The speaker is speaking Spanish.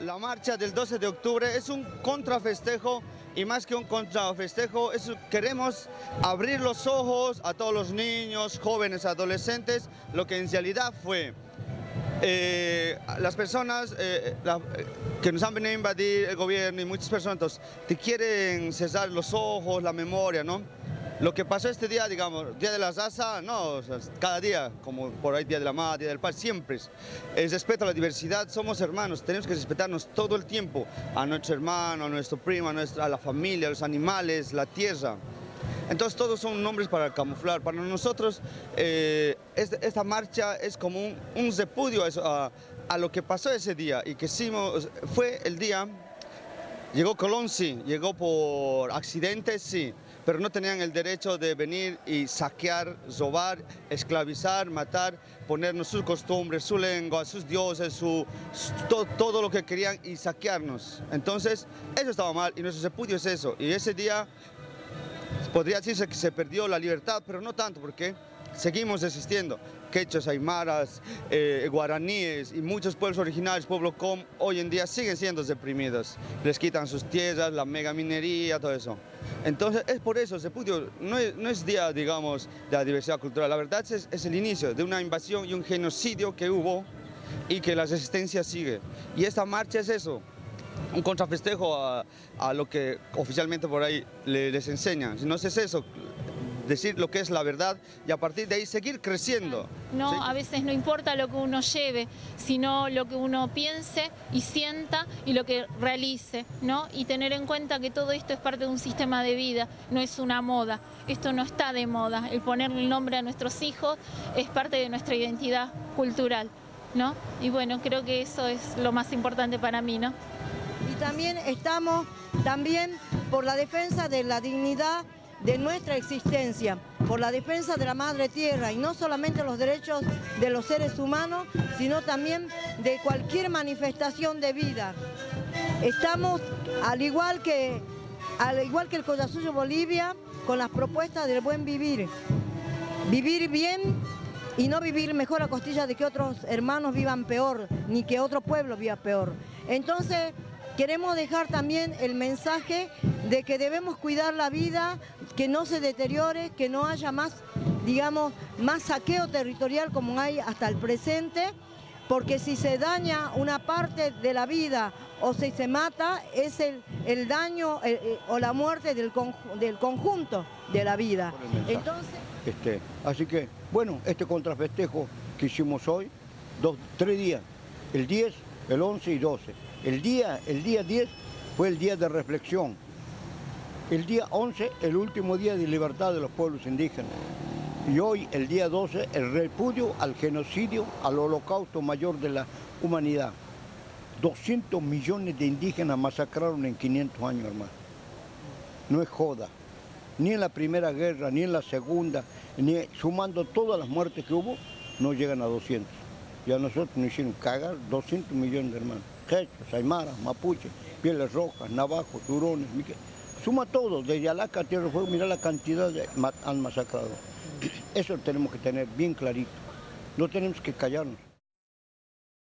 la marcha del 12 de octubre es un contrafestejo y más que un contrafestejo, es, queremos abrir los ojos a todos los niños, jóvenes, adolescentes, lo que en realidad fue. Eh, las personas eh, que nos han venido a invadir el gobierno y muchas personas te quieren cesar los ojos, la memoria, ¿no? Lo que pasó este día, digamos, Día de la Raza, no, cada día, como por ahí Día de la Madre, Día del Padre, siempre. El respeto a la diversidad, somos hermanos, tenemos que respetarnos todo el tiempo a nuestro hermano, a nuestro primo, a, nuestra, a la familia, a los animales, la tierra. Entonces todos son nombres para camuflar. Para nosotros eh, esta, marcha es como un, repudio a, a, lo que pasó ese día y que hicimos, fue el día, llegó Colón sí, llegó por accidente sí, pero no tenían el derecho de venir y saquear, robar, esclavizar, matar, ponernos sus costumbres, su lengua, sus dioses, su, todo, lo que querían y saquearnos. Entonces, eso estaba mal y nuestro sepudio es eso. Y ese día podría decirse que se perdió la libertad, pero no tanto, porque seguimos existiendo. Quechos, aymaras, eh, guaraníes y muchos pueblos originales, pueblo com, hoy en día siguen siendo deprimidos. Les quitan sus tierras, la mega minería, todo eso. Entonces es por eso, no es, no es día, digamos, de la diversidad cultural, la verdad es, el inicio de una invasión y un genocidio que hubo y que la resistencia sigue. Y esta marcha es eso, un contrafestejo a, lo que oficialmente por ahí les enseñan. Si no es eso, decir lo que es la verdad y a partir de ahí seguir creciendo. No, a veces no importa lo que uno lleve, sino lo que uno piense y sienta y lo que realice, ¿no? Y tener en cuenta que todo esto es parte de un sistema de vida, no es una moda. Esto no está de moda. El ponerle el nombre a nuestros hijos es parte de nuestra identidad cultural, ¿no? Y bueno, creo que eso es lo más importante para mí, ¿no? Y también estamos también por la defensa de la dignidad de nuestra existencia, por la defensa de la madre tierra y no solamente los derechos de los seres humanos, sino también de cualquier manifestación de vida. Estamos, al igual que, al igual que el Collasuyo Bolivia, con las propuestas del buen vivir. Vivir bien y no vivir mejor a costilla de que otros hermanos vivan peor, ni que otro pueblo viva peor. Entonces, queremos dejar también el mensaje de que debemos cuidar la vida, que no se deteriore, que no haya más, digamos, más saqueo territorial como hay hasta el presente, porque si se daña una parte de la vida o si se mata, es el, el daño o la muerte del, del, conjunto de la vida. Entonces... Este, así que, bueno, este contrafestejo que hicimos hoy, dos, tres días, el 10, el 11 y 12. El día, el día 10 fue el día de reflexión, el día 11, el último día de libertad de los pueblos indígenas. Y hoy, el día 12, el repudio al genocidio, al holocausto mayor de la humanidad. 200 millones de indígenas masacraron en 500 años, hermano. No es joda. Ni en la Primera Guerra, ni en la Segunda, ni sumando todas las muertes que hubo, no llegan a 200. Y a nosotros nos hicieron cagar 200 millones de hermanos. Quechos, aymaras, mapuches, pieles rojas, navajos, hurones, Suma todo, desde Alaca a Tierra Fuego, mira la cantidad de han masacrado. Eso tenemos que tener bien clarito. No tenemos que callarnos.